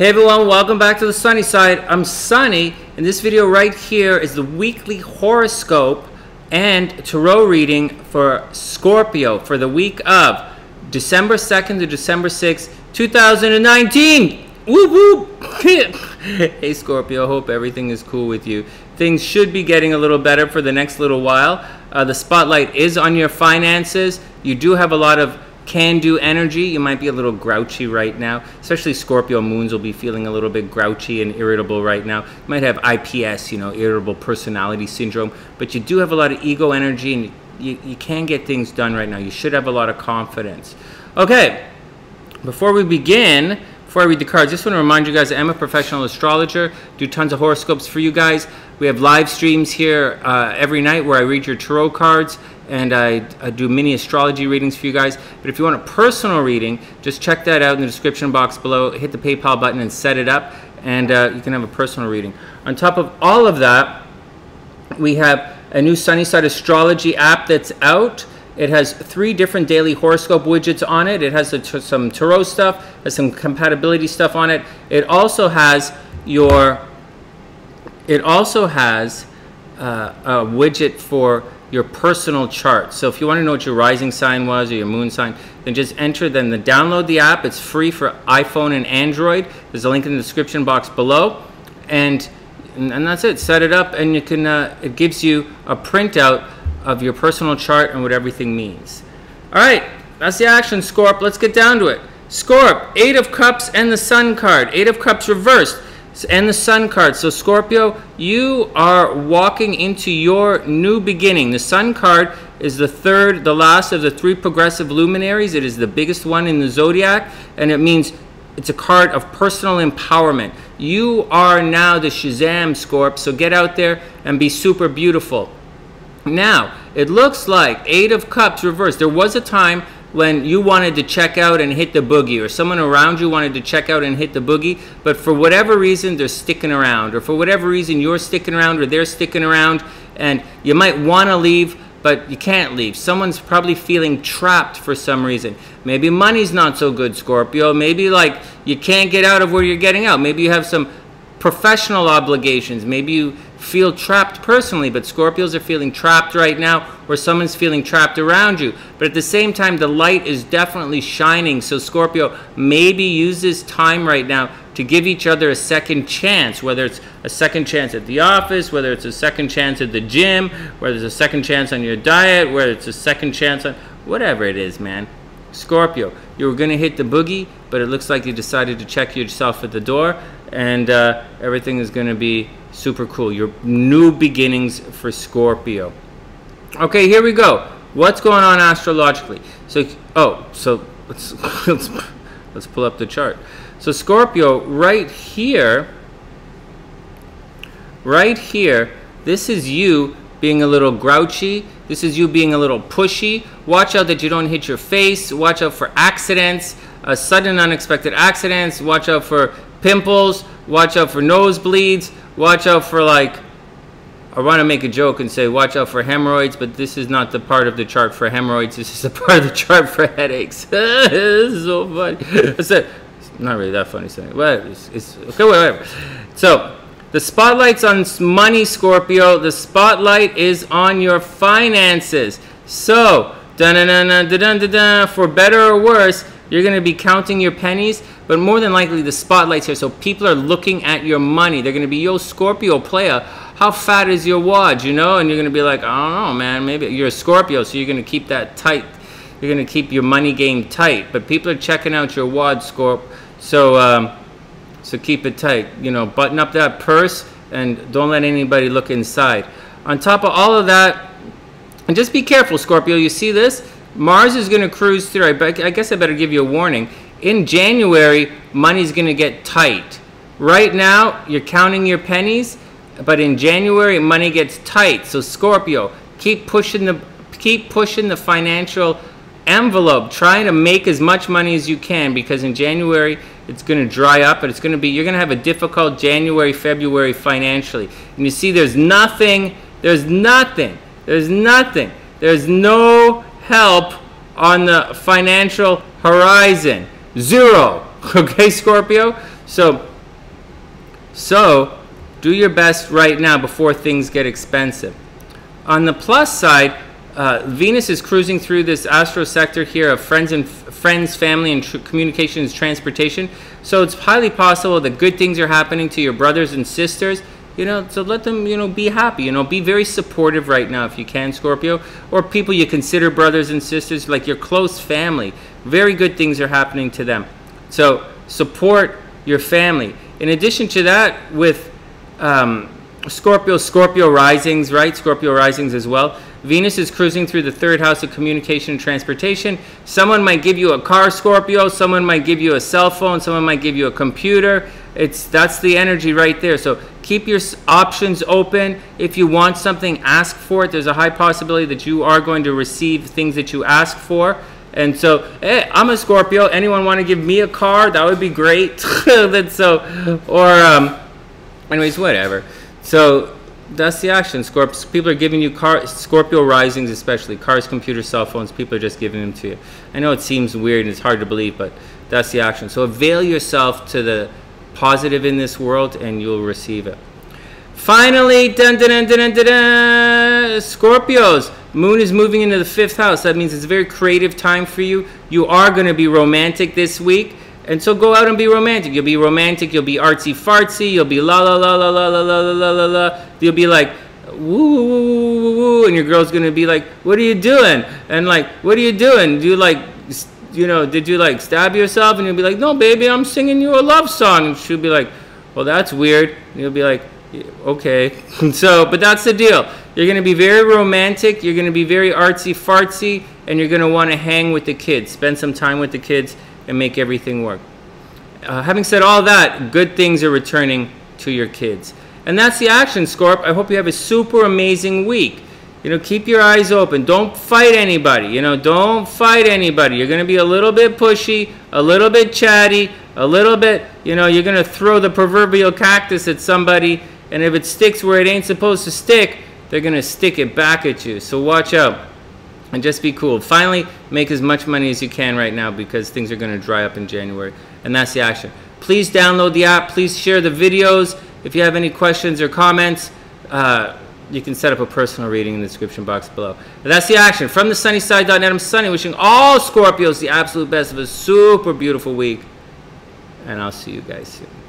Hey everyone, welcome back to the sunny side. I'm Sonny, and this video right here is the weekly horoscope and tarot reading for Scorpio for the week of December 2nd to December 6th, 2019. Whoop whoop! hey Scorpio, hope everything is cool with you. Things should be getting a little better for the next little while. Uh, the spotlight is on your finances. You do have a lot of can do energy. You might be a little grouchy right now, especially Scorpio moons will be feeling a little bit grouchy and irritable right now. You might have IPS, you know, irritable personality syndrome, but you do have a lot of ego energy and you, you can get things done right now. You should have a lot of confidence. Okay, before we begin, before I read the cards, just want to remind you guys I'm a professional astrologer, do tons of horoscopes for you guys. We have live streams here uh, every night where I read your tarot cards and I, I, do mini astrology readings for you guys. But if you want a personal reading, just check that out in the description box below. Hit the PayPal button and set it up, and uh, you can have a personal reading. On top of all of that, we have a new Sunnyside Astrology app that's out. It has three different daily horoscope widgets on it. It has some tarot stuff, has some compatibility stuff on it. It also has your, it also has uh, a widget for your personal chart. So if you want to know what your rising sign was or your moon sign, then just enter, then the download the app. It's free for iPhone and Android. There's a link in the description box below. And, and that's it. Set it up and you can, uh, it gives you a printout of your personal chart and what everything means. All right, that's the action, Scorp. Let's get down to it. Scorp, Eight of Cups and the Sun card. Eight of Cups reversed and the Sun card. So Scorpio, you are walking into your new beginning. The Sun card is the third, the last of the three progressive luminaries. It is the biggest one in the zodiac, and it means it's a card of personal empowerment. You are now the Shazam Scorp, so get out there and be super beautiful. Now, it looks like Eight of Cups reversed. There was a time when you wanted to check out and hit the boogie, or someone around you wanted to check out and hit the boogie, but for whatever reason they're sticking around, or for whatever reason you're sticking around or they're sticking around, and you might want to leave, but you can't leave. Someone's probably feeling trapped for some reason. Maybe money's not so good, Scorpio. Maybe like you can't get out of where you're getting out. Maybe you have some professional obligations. Maybe you feel trapped personally, but Scorpios are feeling trapped right now, or someone's feeling trapped around you. But at the same time, the light is definitely shining. So, Scorpio, maybe use this time right now to give each other a second chance, whether it's a second chance at the office, whether it's a second chance at the gym, whether it's a second chance on your diet, whether it's a second chance on whatever it is, man. Scorpio, you were going to hit the boogie, but it looks like you decided to check yourself at the door, and uh, everything is going to be super cool. Your new beginnings for Scorpio. Okay, here we go. What's going on astrologically? So, oh, so let's let's let's pull up the chart. So Scorpio, right here, right here, this is you being a little grouchy. This is you being a little pushy. Watch out that you don't hit your face. Watch out for accidents, uh, sudden unexpected accidents. Watch out for pimples. Watch out for nosebleeds watch out for like I want to make a joke and say watch out for hemorrhoids, but this is not the part of the chart for hemorrhoids. This is the part of the chart for headaches. this is so funny. i It's not really that funny saying. Well, it's, it's okay. Whatever. So the spotlight's on money, Scorpio. The spotlight is on your finances. So dun dun dun dun dun, dun for better or worse, you're going to be counting your pennies, but more than likely the spotlight's here. So people are looking at your money. They're going to be, yo, Scorpio player, how fat is your wad, you know? And you're going to be like, I don't know, man. Maybe you're a Scorpio, so you're going to keep that tight. You're going to keep your money game tight. But people are checking out your wad, Scorp. So, um, so keep it tight. You know, button up that purse and don't let anybody look inside. On top of all of that, and just be careful, Scorpio. You see this? Mars is going to cruise through. I guess I better give you a warning. In January, money's going to get tight. Right now, you're counting your pennies, but in January, money gets tight. So Scorpio, keep pushing the keep pushing the financial envelope, trying to make as much money as you can because in January it's going to dry up, but it's going to be you're going to have a difficult January, February financially. And you see, there's nothing, there's nothing, there's nothing, there's no help on the financial horizon. Zero. Okay, Scorpio? So So do your best right now before things get expensive. On the plus side, uh, Venus is cruising through this astro sector here of friends and friends, family, and tr- communications, transportation. So it's highly possible that good things are happening to your brothers and sisters. You know, so let them, you know, be happy. You know, be very supportive right now if you can, Scorpio, or people you consider brothers and sisters, like your close family. Very good things are happening to them. So support your family. In addition to that, with um, Scorpio, Scorpio risings, right? Scorpio risings as well. Venus is cruising through the third house of communication and transportation. Someone might give you a car, Scorpio. Someone might give you a cell phone. Someone might give you a computer. It's that's the energy right there. So keep your options open. If you want something, ask for it. There's a high possibility that you are going to receive things that you ask for. And so, hey, I'm a Scorpio. Anyone want to give me a car? That would be great. so, or, um, anyways, whatever. So that's the action. Scorp- people are giving you car Scorpio risings, especially cars, computers, cell phones. People are just giving them to you. I know it seems weird and it's hard to believe, but that's the action. So avail yourself to the positive in this world, and you'll receive it. Finally, dun, dun, dun, Scorpios. Moon is moving into the fifth house. That means it's a very creative time for you. You are going to be romantic this week. And so go out and be romantic. You'll be romantic. You'll be artsy fartsy. You'll be la la la la la la la la la la. You'll be like woo woo woo woo woo, and your girl's gonna be like, "What are you doing?" And like, "What are you doing? Do you like, you know, did you like stab yourself?" And you'll be like, "No, baby, I'm singing you a love song." And she'll be like, "Well, that's weird." And you'll be like, "Okay." so, but that's the deal. You're gonna be very romantic. You're gonna be very artsy fartsy, and you're gonna want to hang with the kids, spend some time with the kids and make everything work. Uh, having said all that, good things are returning to your kids. And that's the action, Scorp. I hope you have a super amazing week. You know, keep your eyes open. Don't fight anybody. You know, don't fight anybody. You're going to be a little bit pushy, a little bit chatty, a little bit, you know, you're going to throw the proverbial cactus at somebody, and if it sticks where it ain't supposed to stick, they're going to stick it back at you. So watch out and just be cool. Finally, make as much money as you can right now because things are going to dry up in January. And that's the action. Please download the app. Please share the videos. If you have any questions or comments, uh, you can set up a personal reading in the description box below. But that's the action. From the sunnyside.net, I'm Sonny, wishing all Scorpios the absolute best of a super beautiful week. And I'll see you guys soon.